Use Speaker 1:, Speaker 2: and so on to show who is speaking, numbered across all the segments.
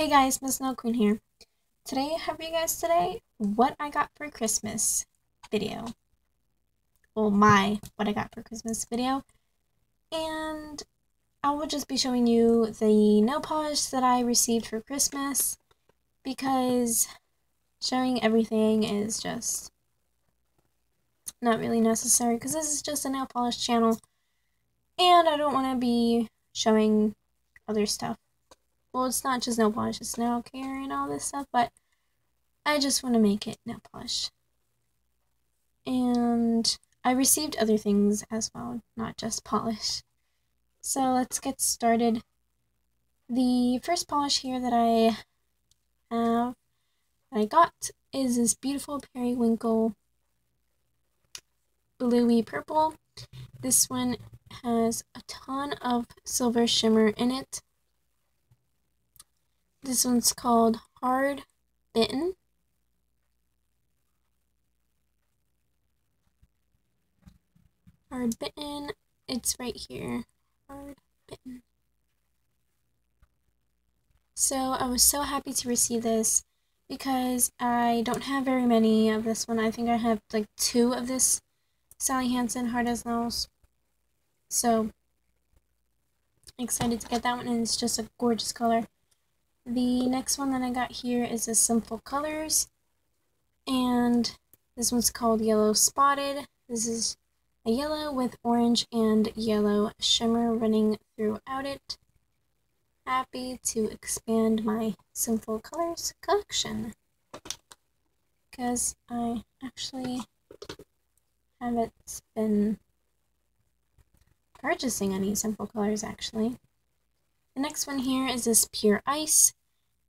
Speaker 1: Hey guys, Miss Nail Queen here. Today I have you guys today what I got for Christmas video. Well, my what I got for Christmas video. And I will just be showing you the nail polish that I received for Christmas because showing everything is just not really necessary because this is just a nail polish channel and I don't want to be showing other stuff well, it's not just nail polish, it's nail care and all this stuff, but I just want to make it nail polish. And I received other things as well, not just polish. So let's get started. The first polish here that I have, that I got, is this beautiful periwinkle bluey purple. This one has a ton of silver shimmer in it. This one's called Hard Bitten. Hard Bitten. It's right here. Hard Bitten. So I was so happy to receive this because I don't have very many of this one. I think I have like two of this Sally Hansen Hard as Nails. So excited to get that one and it's just a gorgeous color. The next one that I got here is a Sinful Colors. And this one's called Yellow Spotted. This is a yellow with orange and yellow shimmer running throughout it. Happy to expand my Sinful Colors collection. Because I actually haven't been purchasing any Sinful Colors actually. The next one here is this Pure Ice.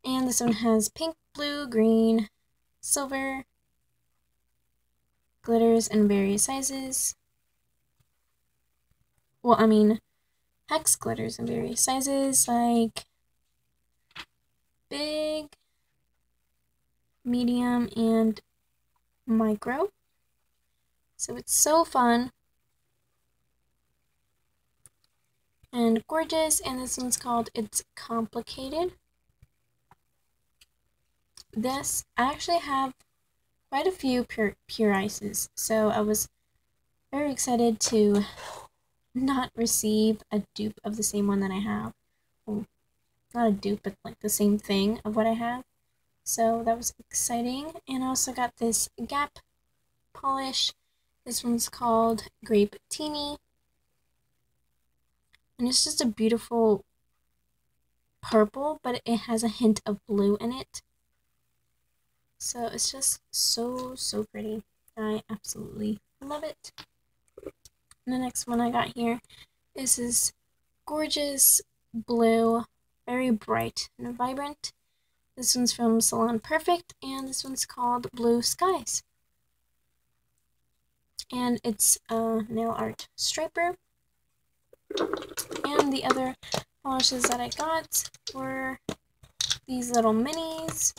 Speaker 1: And this one has pink, blue, green, silver, glitters in various sizes. Well, I mean, hex glitters in various sizes, like big, medium, and micro. So it's so fun. and gorgeous and this one's called It's Complicated. This, I actually have quite a few pure, pure ices, so I was very excited to not receive a dupe of the same one that I have. Well, not a dupe, but like the same thing of what I have. So that was exciting. And I also got this Gap polish. This one's called Grape Teeny. And it's just a beautiful purple, but it has a hint of blue in it. So it's just so, so pretty. I absolutely love it. And the next one I got here is this gorgeous blue, very bright and vibrant. This one's from Salon Perfect, and this one's called Blue Skies. And it's a nail art striper. And the other polishes that I got were these little minis.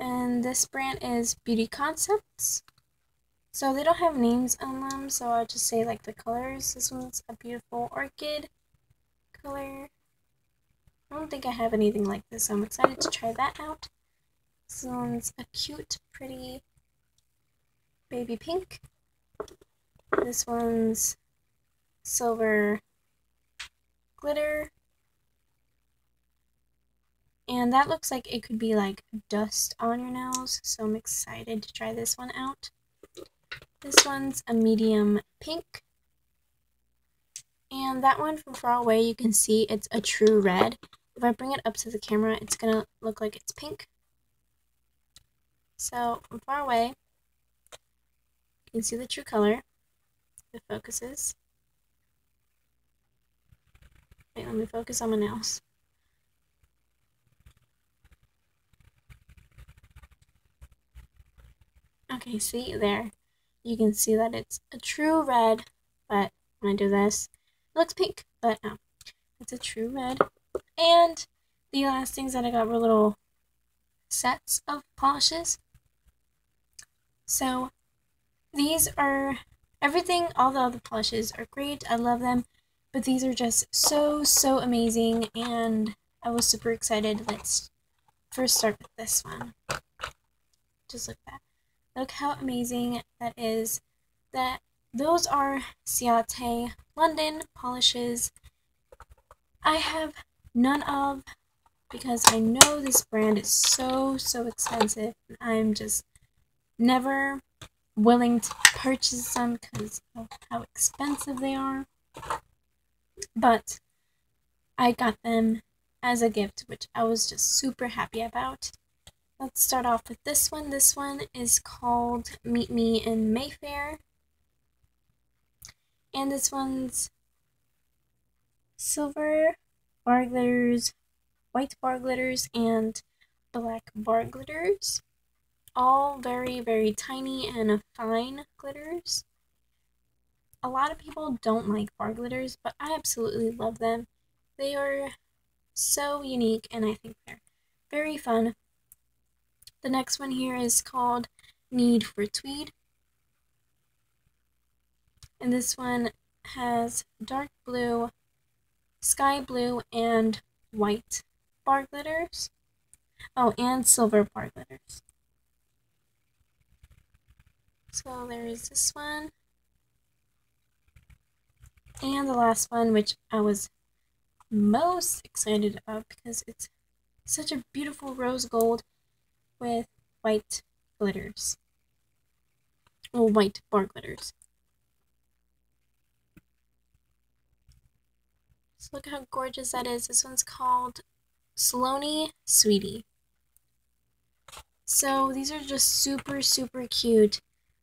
Speaker 1: And this brand is Beauty Concepts. So they don't have names on them, so I'll just say like the colors. This one's a beautiful orchid color. I don't think I have anything like this, so I'm excited to try that out. This one's a cute, pretty baby pink. This one's silver glitter. And that looks like it could be like dust on your nails, so I'm excited to try this one out. This one's a medium pink. And that one from far away, you can see it's a true red. If I bring it up to the camera, it's going to look like it's pink. So, from far away, you can see the true color. It focuses. Wait, let me focus on my nails. Okay, see there. You can see that it's a true red, but when I do this, it looks pink, but no. It's a true red. And the last things that I got were little sets of polishes. So these are everything, all the other polishes are great. I love them. But these are just so, so amazing. And I was super excited. Let's first start with this one. Just look at that. Look how amazing that is. That those are Ciate London polishes. I have none of because I know this brand is so so expensive. I'm just never willing to purchase them because of how expensive they are. But I got them as a gift, which I was just super happy about. Let's start off with this one. This one is called Meet Me in Mayfair. And this one's silver bar glitters, white bar glitters, and black bar glitters. All very, very tiny and fine glitters. A lot of people don't like bar glitters, but I absolutely love them. They are so unique and I think they're very fun. The next one here is called Need for Tweed. And this one has dark blue, sky blue, and white bar glitters. Oh, and silver bar glitters. So there is this one. And the last one, which I was most excited about because it's such a beautiful rose gold with white glitters. Well, white bar glitters. So look how gorgeous that is. This one's called Saloni Sweetie. So these are just super, super cute.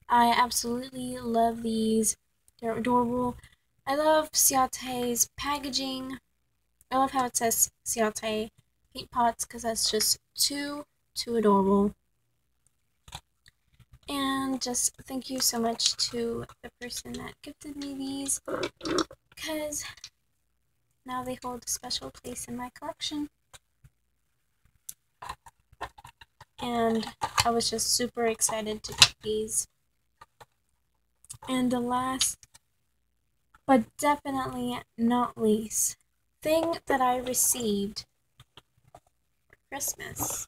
Speaker 1: I absolutely love these. They're adorable. I love Ciate's packaging. I love how it says Ciate paint pots because that's just too, too adorable. And just thank you so much to the person that gifted me these because now they hold a special place in my collection. And I was just super excited to get these. And the last, but definitely not least, thing that I received Christmas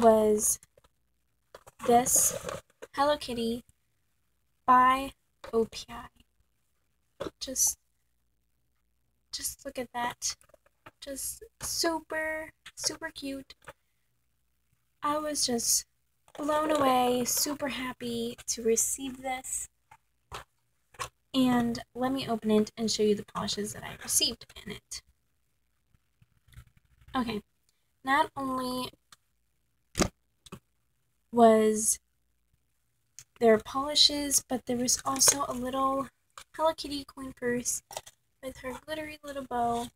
Speaker 1: was this Hello Kitty by OPI. Just just look at that. Just super super cute. I was just blown away, super happy to receive this. And let me open it and show you the polishes that I received in it. Okay, not only was their polishes, but there was also a little Hello Kitty coin purse with her glittery little bow.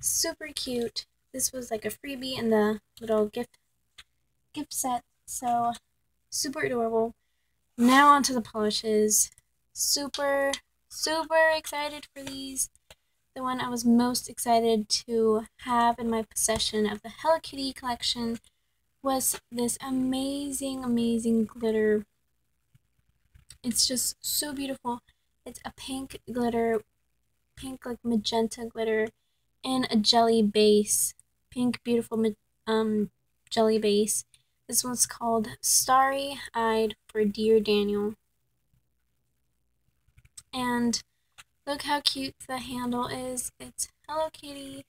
Speaker 1: Super cute. This was like a freebie in the little gift gift set, so super adorable. Now onto the polishes super, super excited for these. The one I was most excited to have in my possession of the Hello Kitty collection was this amazing, amazing glitter. It's just so beautiful. It's a pink glitter, pink like magenta glitter, and a jelly base. Pink, beautiful um, jelly base. This one's called Starry Eyed for Dear Daniel. And look how cute the handle is. It's Hello Kitty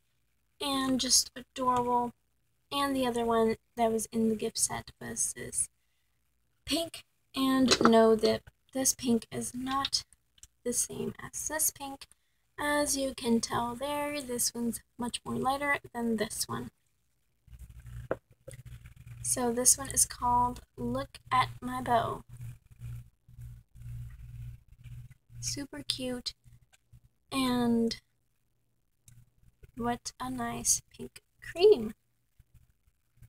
Speaker 1: and just adorable. And the other one that was in the gift set was this pink. And know that this pink is not the same as this pink. As you can tell there, this one's much more lighter than this one. So this one is called Look at My Bow. super cute and what a nice pink cream.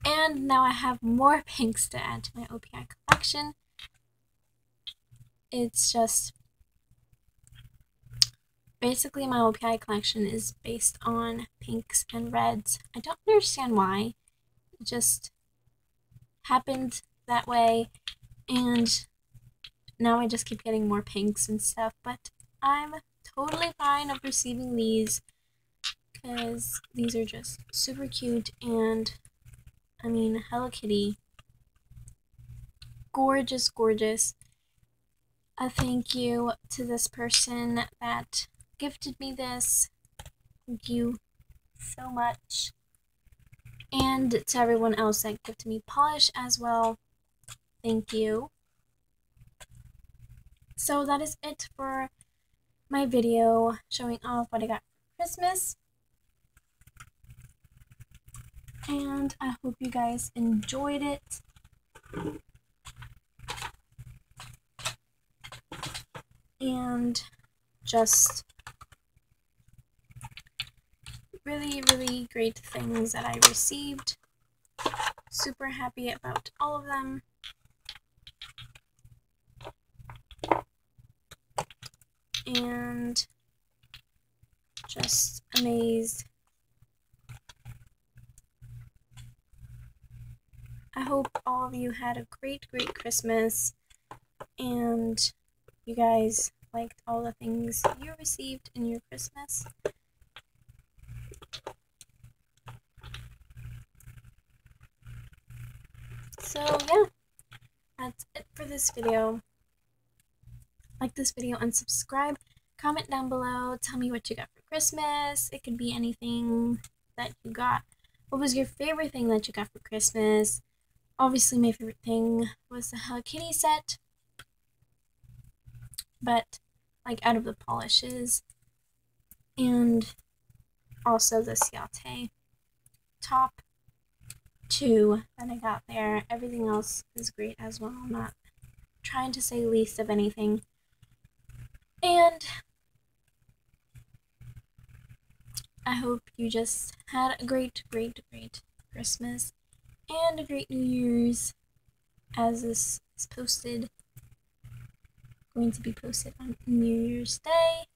Speaker 1: And now I have more pinks to add to my OPI collection. It's just basically my OPI collection is based on pinks and reds. I don't understand why. It just happened that way and now I just keep getting more pinks and stuff, but I'm totally fine of receiving these because these are just super cute and I mean Hello Kitty. Gorgeous gorgeous. A thank you to this person that gifted me this. Thank you so much. And to everyone else that gifted me polish as well. Thank you. So that is it for my video showing off what I got for Christmas. And I hope you guys enjoyed it. And just really, really great things that I received. Super happy about all of them. and just amazed. I hope all of you had a great, great Christmas and you guys liked all the things you received in your Christmas. So, yeah, that's it for this video like this video and subscribe. Comment down below, tell me what you got for Christmas. It could be anything that you got. What was your favorite thing that you got for Christmas? Obviously, my favorite thing was the Hello Kitty set. But, like, out of the polishes. And also the Ciate top two that I got there. Everything else is great as well. I'm not trying to say least of anything. And I hope you just had a great, great, great Christmas and a great New Year's as this is posted. Going to be posted on New Year's Day.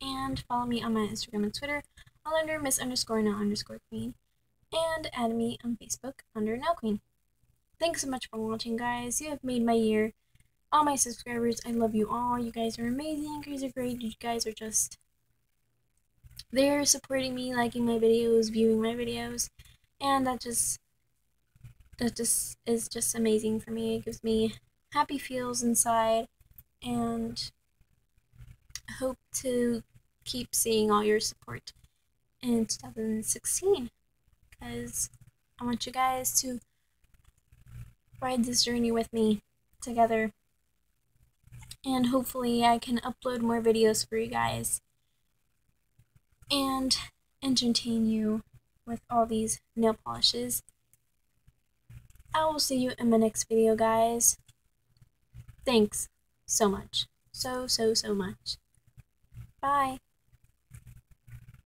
Speaker 1: And follow me on my Instagram and Twitter, all under Miss underscore nail underscore Queen. And add me on Facebook under Nail Queen. Thanks so much for watching, guys. You have made my year all my subscribers. I love you all. You guys are amazing. You guys are great. You guys are just there supporting me, liking my videos, viewing my videos, and that just that just is just amazing for me. It gives me happy feels inside, and I hope to keep seeing all your support in 2016 because I want you guys to ride this journey with me together and hopefully I can upload more videos for you guys and entertain you with all these nail polishes. I will see you in my next video, guys. Thanks so much. So, so, so much. Bye.